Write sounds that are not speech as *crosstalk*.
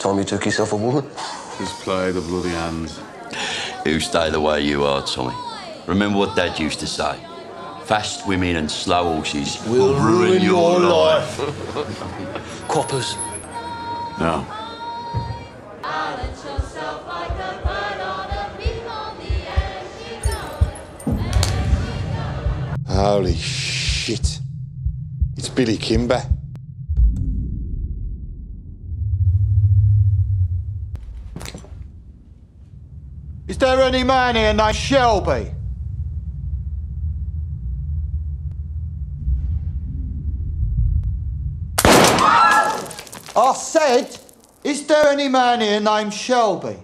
Time you took yourself a woman. Just play the bloody hand. You stay the way you are, Tommy. Remember what Dad used to say. Fast women and slow horses will, ruin, your, life. *laughs* Coppers. No. Balance yourself like a bird on a beam on the air she goes, there she goes. Holy shit. It's Billy Kimber. Is there any man here named Shelby? I said, is there any man here named Shelby?